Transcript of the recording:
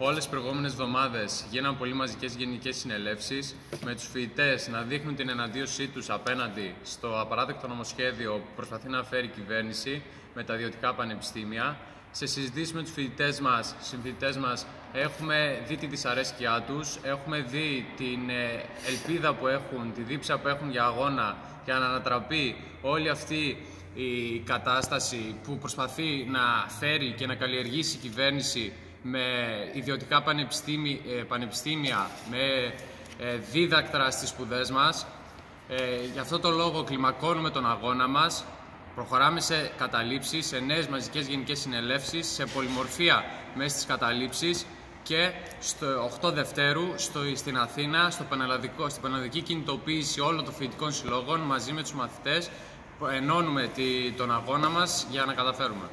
Όλες τις προηγούμενες εβδομάδες γίναν πολύ μαζικές γενικές συνελεύσεις με τους φοιτητές να δείχνουν την εναντίωσή τους απέναντι στο απαράδεκτο νομοσχέδιο που προσπαθεί να φέρει η κυβέρνηση με τα ιδιωτικά πανεπιστήμια. Σε συζητήσεις με τους φοιτητές μας, συμφοιτητές μας, έχουμε δει τη δυσαρέσκειά τους, έχουμε δει την ε, ελπίδα που έχουν, τη δίψα που έχουν για αγώνα για να ανατραπεί όλη αυτή η κατάσταση που προσπαθεί να φέρει και να καλλιεργήσει η κυβέρνηση με ιδιωτικά πανεπιστήμια, πανεπιστήμια με ε, δίδακτρα στις σπουδές μας. Ε, γι' αυτό το λόγο κλιμακώνουμε τον αγώνα μας, προχωράμε σε καταλήψεις, σε νέες μαζικές γενικές συνελεύσεις, σε πολυμορφία μέσα στις καταλήψεις και στο 8 Δευτέρου στο, στην Αθήνα, στο πανελλαδικό, στην πανελλαδική κινητοποίηση όλων των φοιτητικών συλλόγων μαζί με τους μαθητές ενώνουμε τον αγώνα μας για να καταφέρουμε.